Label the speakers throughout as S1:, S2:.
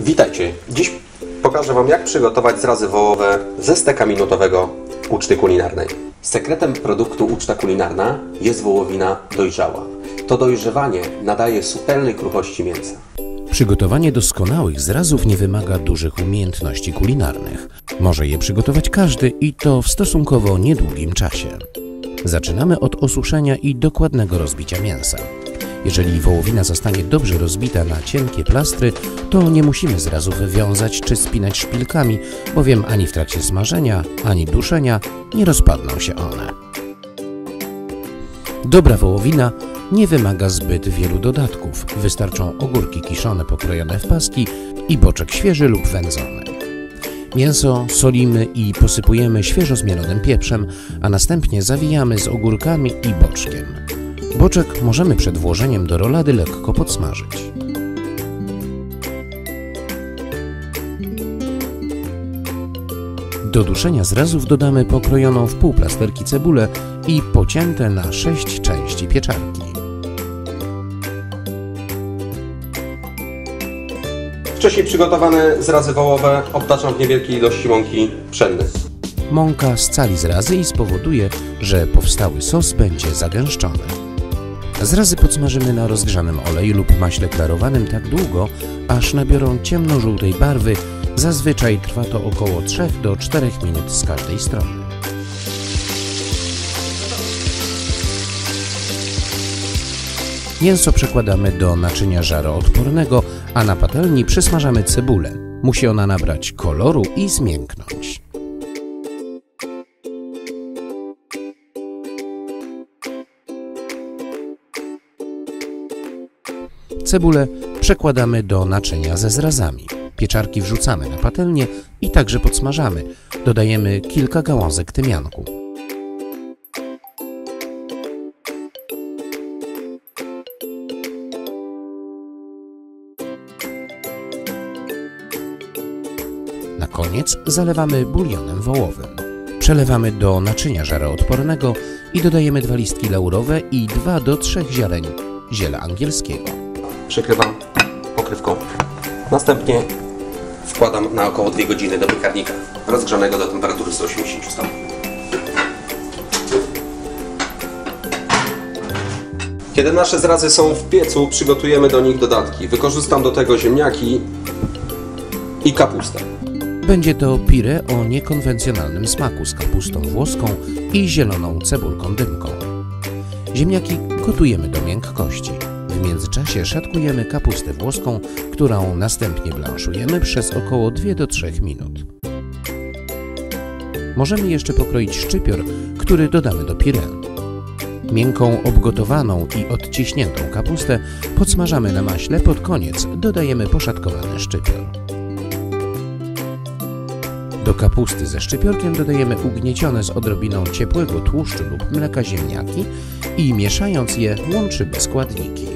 S1: Witajcie. Dziś pokażę Wam, jak przygotować zrazy wołowe ze steka minutowego uczty kulinarnej. Sekretem produktu uczta kulinarna jest wołowina dojrzała. To dojrzewanie nadaje subtelnej kruchości mięsa.
S2: Przygotowanie doskonałych zrazów nie wymaga dużych umiejętności kulinarnych. Może je przygotować każdy i to w stosunkowo niedługim czasie. Zaczynamy od osuszenia i dokładnego rozbicia mięsa. Jeżeli wołowina zostanie dobrze rozbita na cienkie plastry, to nie musimy zrazów wiązać czy spinać szpilkami, bowiem ani w trakcie smażenia, ani duszenia nie rozpadną się one. Dobra wołowina nie wymaga zbyt wielu dodatków. Wystarczą ogórki kiszone pokrojone w paski i boczek świeży lub wędzony. Mięso solimy i posypujemy świeżo zmielonym pieprzem, a następnie zawijamy z ogórkami i boczkiem. Boczek możemy przed włożeniem do rolady lekko podsmażyć. Do duszenia zrazów dodamy pokrojoną w pół plasterki cebulę i pocięte na sześć części pieczarki.
S1: Wcześniej przygotowane zrazy wołowe obtaczam w niewielkiej ilości mąki pszennej.
S2: Mąka scali zrazy i spowoduje, że powstały sos będzie zagęszczony. Zrazy podsmażymy na rozgrzanym oleju lub maśle klarowanym tak długo, aż nabiorą ciemno-żółtej barwy. Zazwyczaj trwa to około 3 do 4 minut z każdej strony. Mięso przekładamy do naczynia żaroodpornego, a na patelni przysmażamy cebulę. Musi ona nabrać koloru i zmięknąć. Cebulę przekładamy do naczynia ze zrazami. Pieczarki wrzucamy na patelnię i także podsmażamy. Dodajemy kilka gałązek tymianku. Na koniec zalewamy bulionem wołowym. Przelewamy do naczynia żaroodpornego i dodajemy dwa listki laurowe i dwa do trzech ziaren ziela angielskiego.
S1: Przykrywam pokrywką. Następnie wkładam na około 2 godziny do piekarnika rozgrzanego do temperatury 180 stopni. Kiedy nasze zrazy są w piecu, przygotujemy do nich dodatki. Wykorzystam do tego ziemniaki i kapustę.
S2: Będzie to pire o niekonwencjonalnym smaku z kapustą włoską i zieloną cebulką dymką. Ziemniaki gotujemy do miękkości. W międzyczasie szatkujemy kapustę włoską, którą następnie blanszujemy przez około 2 do 3 minut. Możemy jeszcze pokroić szczypior, który dodamy do pire. Miękką, obgotowaną i odciśniętą kapustę podsmażamy na maśle, pod koniec dodajemy poszatkowany szczypior. Do kapusty ze szczypiorkiem dodajemy ugniecione z odrobiną ciepłego tłuszczu lub mleka ziemniaki i mieszając je łączymy składniki.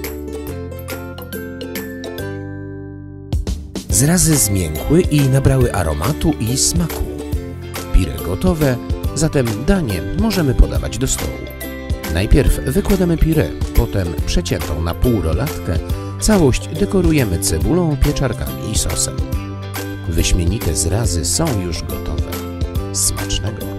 S2: Zrazy zmiękły i nabrały aromatu i smaku. Pire gotowe, zatem danie możemy podawać do stołu. Najpierw wykładamy pire, potem przeciętą na pół rolatkę, całość dekorujemy cebulą, pieczarkami i sosem. Wyśmienite zrazy są już gotowe. Smaczne!